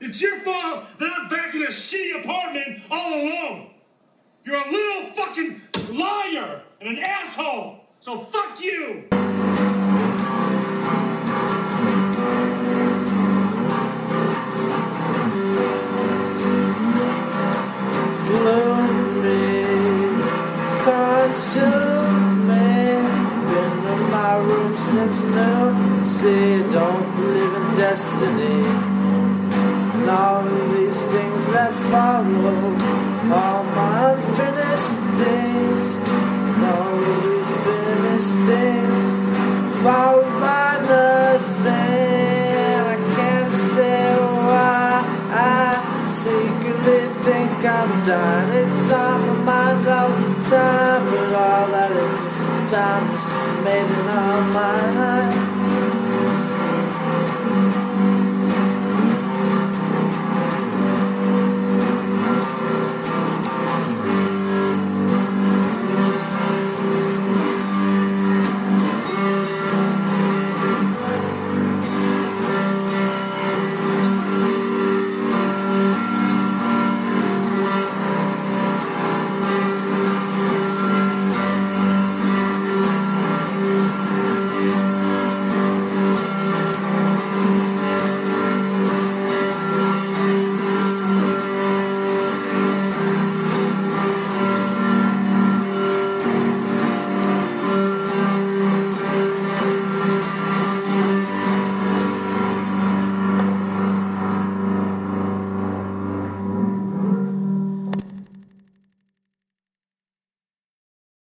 It's your fault that I'm back in a shitty apartment all alone. You're a little fucking liar and an asshole. So fuck you. since. Say, don't believe in destiny. Follow, all my unfinished things. All these finished things, followed by nothing. I can't say why. I secretly think I'm done. It's on my mind all the time, but all that is time is made in our mind.